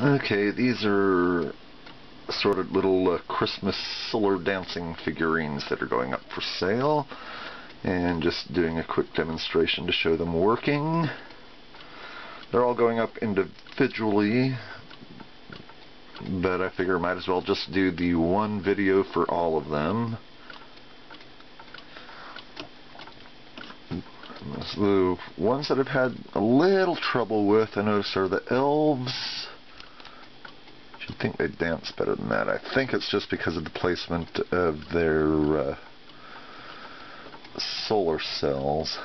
Okay, these are sort of little uh, Christmas solar dancing figurines that are going up for sale. And just doing a quick demonstration to show them working. They're all going up individually, but I figure I might as well just do the one video for all of them. The ones that I've had a little trouble with, I notice, are the elves. You'd think they'd dance better than that. I think it's just because of the placement of their uh, solar cells.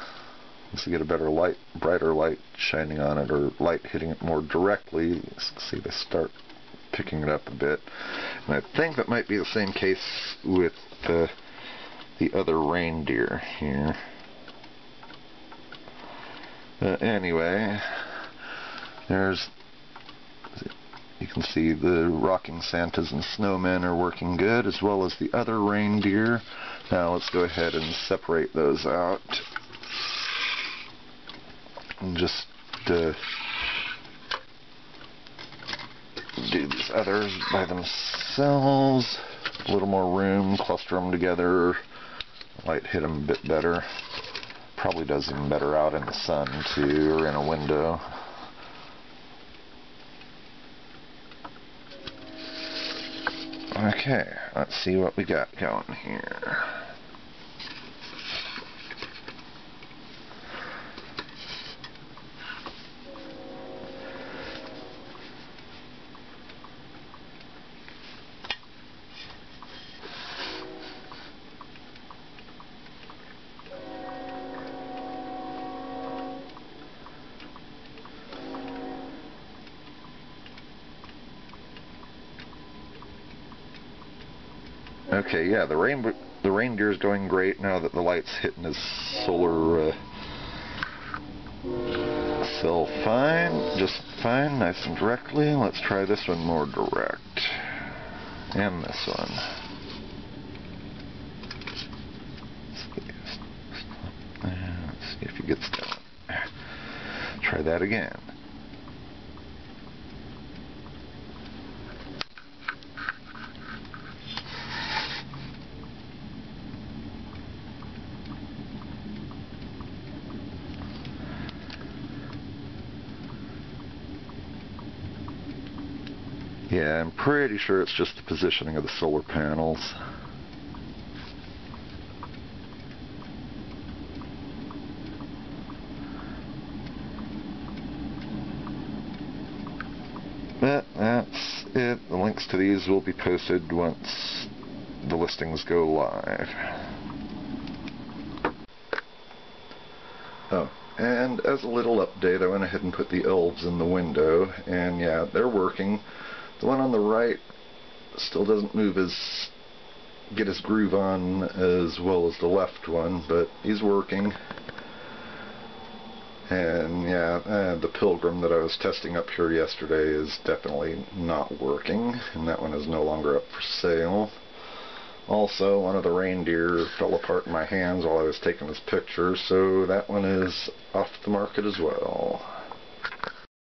Once you get a better light, brighter light shining on it, or light hitting it more directly, see they start picking it up a bit. And I think that might be the same case with the other reindeer here. Uh, anyway, there's you can see the rocking Santas and snowmen are working good as well as the other reindeer. Now let's go ahead and separate those out and just uh, do these others by themselves. A little more room, cluster them together, light hit them a bit better. Probably does even better out in the sun too, or in a window. Okay, let's see what we got going here. Okay, yeah, the rain the reindeer's going great now that the light's hitting his solar uh, cell fine, just fine, nice and directly. Let's try this one more direct. And this one. Let's see if he gets going. Try that again. Yeah, I'm pretty sure it's just the positioning of the solar panels. But that's it. The links to these will be posted once the listings go live. Oh, and as a little update, I went ahead and put the elves in the window, and yeah, they're working. The one on the right still doesn't move as get his groove on as well as the left one, but he's working. And yeah, uh, the Pilgrim that I was testing up here yesterday is definitely not working, and that one is no longer up for sale. Also, one of the reindeer fell apart in my hands while I was taking this picture, so that one is off the market as well.